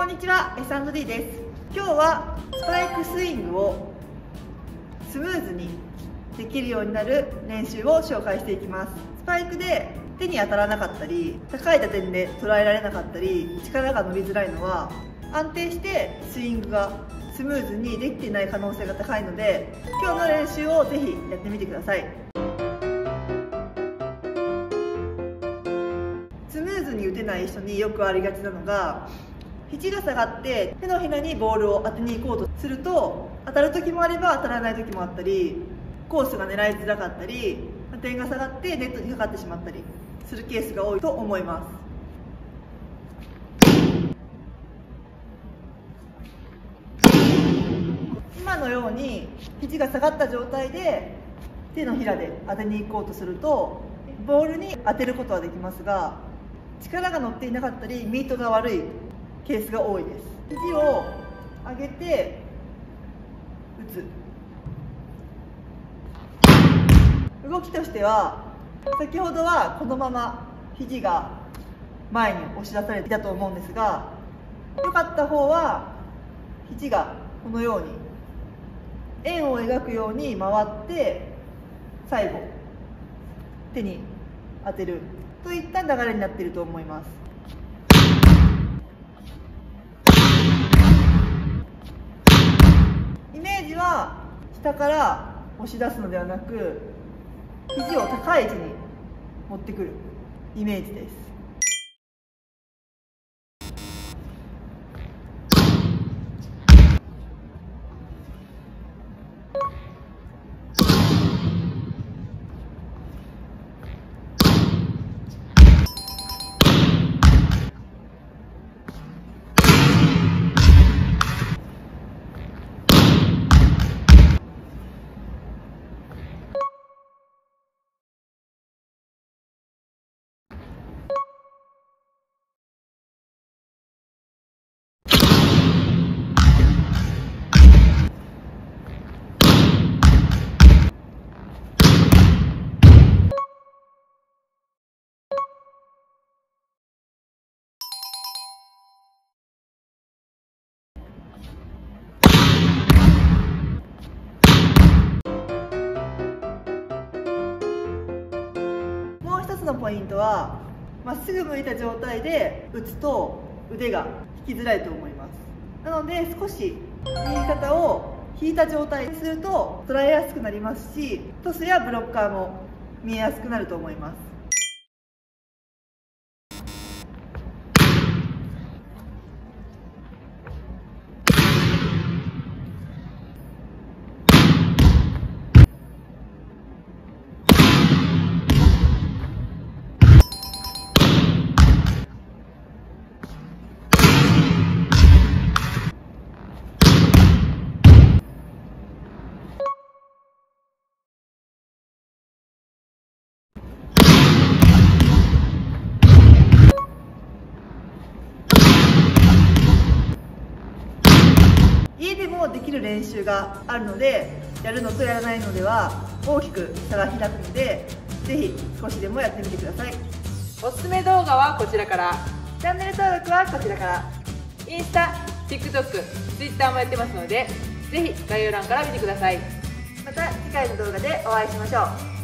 こんにちは S&D です。今日はスパイクスイングをスムーズにできるようになる練習を紹介していきます。スパイクで手に当たらなかったり高い打点で捉えられなかったり力が伸びづらいのは安定してスイングがスムーズにできていない可能性が高いので今日の練習をぜひやってみてください。スムーズに打てない人によくありがちなのが肘が下がって手のひらにボールを当てに行こうとすると当たる時もあれば当たらない時もあったりコースが狙いづらかったり点が下がってネットにかかってしまったりするケースが多いと思います。今のように肘が下がった状態で手のひらで当てに行こうとするとボールに当てることはできますが力が乗っていなかったりミートが悪いケースが多いです。肘を上げて打つ。動きとしては先ほどはこのまま肘が前に押し出されていたと思うんですが良かった方は肘がこのように円を描くように回って最後手に当てるといった流れになっていると思います。下から押し出すのではなく肘を高い位置に持ってくるイメージです。つのポイントはまっすぐ向いた状態で打つと腕が引きづらいと思います。なので少し右肩を引いた状態にすると捉えやすくなりますしトスやブロッカーも見えやすくなると思います。家でもできる練習があるのでやるのとやらないのでは大きく差が開くのでぜひ少しでもやってみてください。おすすめ動画はこちらから。チャンネル登録はこちらから。インスタ TikTok、Twitter もやってますのでぜひ概要欄から見てください。また次回の動画でお会いしましょう